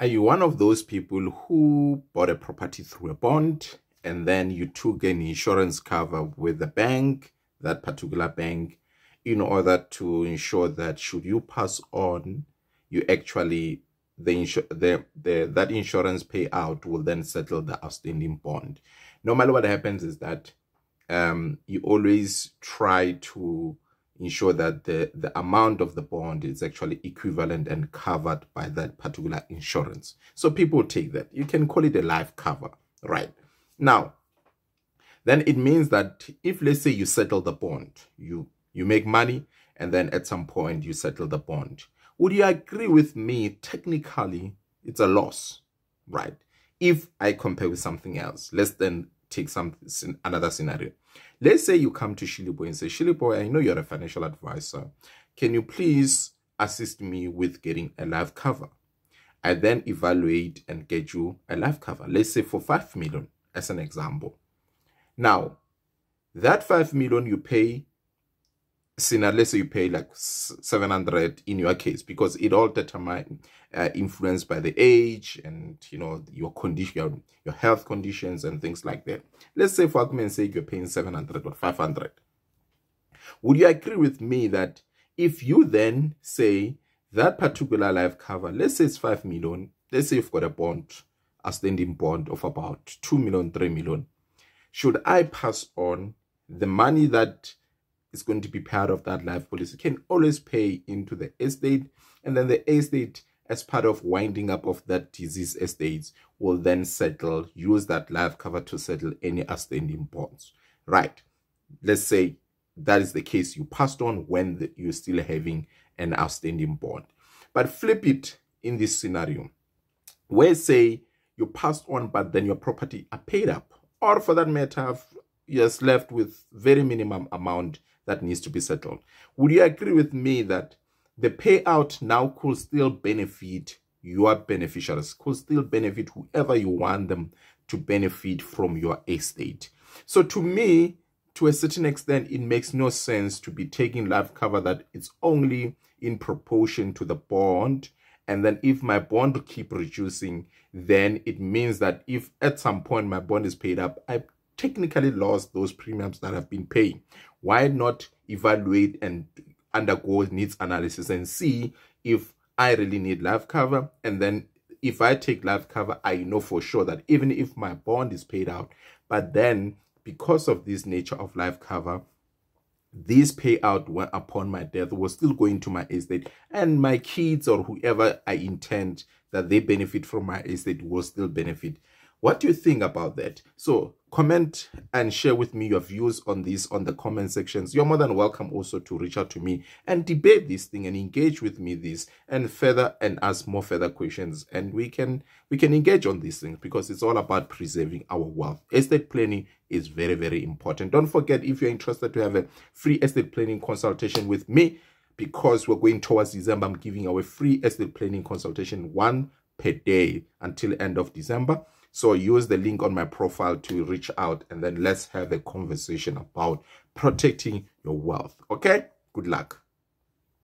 Are you one of those people who bought a property through a bond and then you took an insurance cover with the bank, that particular bank, in order to ensure that should you pass on, you actually the, insur- the, the that insurance payout will then settle the outstanding bond. Normally, what happens is that um, you always try to ensure that the, the amount of the bond is actually equivalent and covered by that particular insurance. So people take that. You can call it a life cover, right? Now, then it means that if let's say you settle the bond, you you make money and then at some point you settle the bond. Would you agree with me? Technically, it's a loss, right? If I compare with something else, let's then take some another scenario. Let's say you come to Shilipo and say, Shilipo, I know you're a financial advisor. Can you please assist me with getting a life cover? I then evaluate and get you a life cover. Let's say for 5 million as an example. Now, that 5 million you pay let's say you pay like 700 in your case, because it all determined, uh, influenced by the age and, you know, your condition, your, your health conditions and things like that. Let's say for argument's sake, you're paying 700 or 500. Would you agree with me that if you then say that particular life cover, let's say it's 5 million, let's say you've got a bond, a standing bond of about 2 million, 3 million, should I pass on the money that is going to be part of that life policy. Can always pay into the estate and then the estate as part of winding up of that deceased estate will then settle use that life cover to settle any outstanding bonds. Right. Let's say that is the case you passed on when the, you're still having an outstanding bond. But flip it in this scenario where say you passed on but then your property are paid up or for that matter you're left with very minimum amount that needs to be settled. Would you agree with me that the payout now could still benefit your beneficiaries, could still benefit whoever you want them to benefit from your estate? So to me, to a certain extent, it makes no sense to be taking life cover that it's only in proportion to the bond. And then if my bond keep reducing, then it means that if at some point my bond is paid up, I technically lost those premiums that have been paying. Why not evaluate and undergo needs analysis and see if I really need life cover? And then if I take life cover, I know for sure that even if my bond is paid out, but then because of this nature of life cover, this payout upon my death was still going to my estate and my kids or whoever I intend that they benefit from my estate will still benefit what do you think about that? So comment and share with me your views on this on the comment sections. You're more than welcome also to reach out to me and debate this thing and engage with me this and further and ask more further questions and we can we can engage on these things because it's all about preserving our wealth. Estate planning is very very important. Don't forget if you're interested to have a free estate planning consultation with me because we're going towards December, I'm giving away free estate planning consultation one per day until end of December. So use the link on my profile to reach out and then let's have a conversation about protecting your wealth. Okay? Good luck.